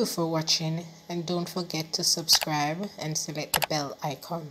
you for watching and don't forget to subscribe and select the bell icon.